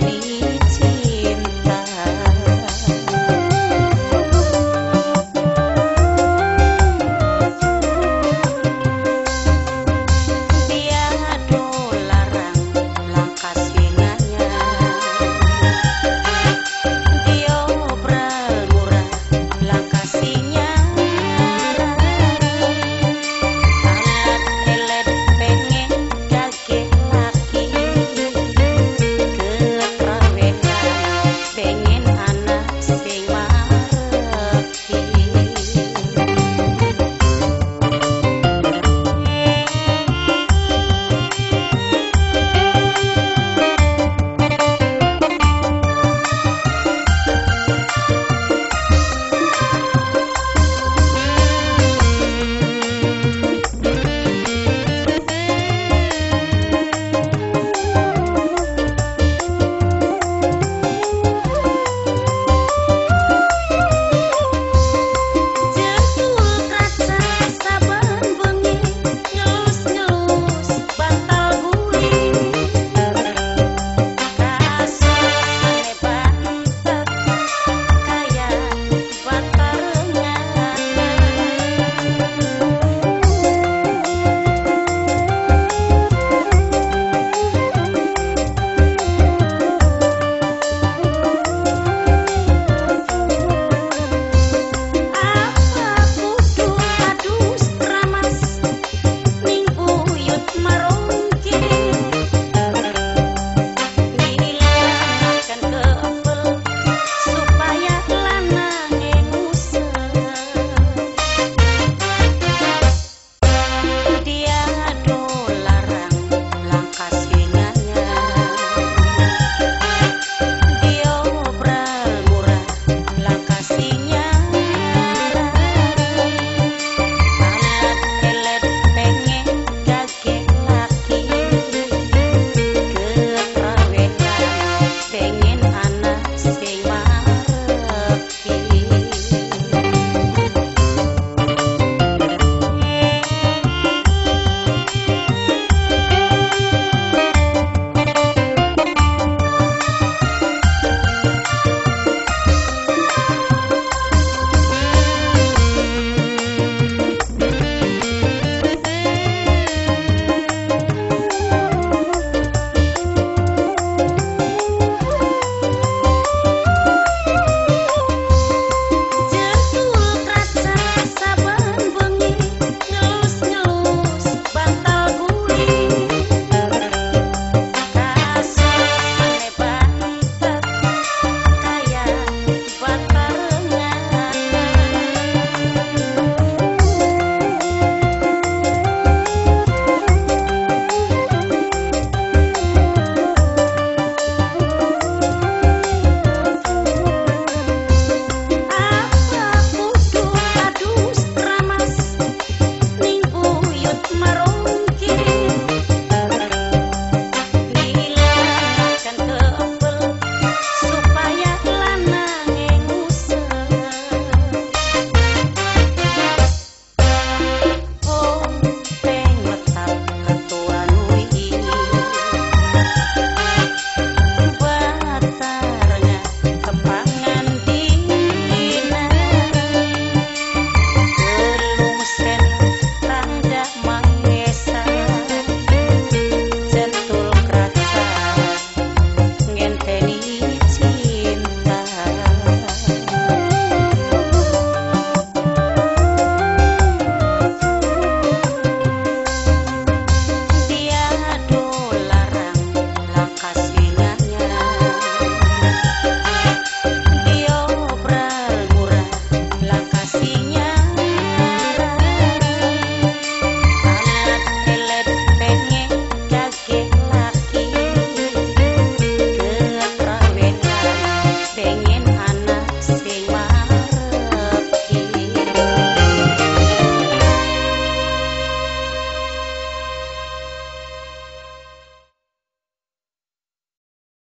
Benny.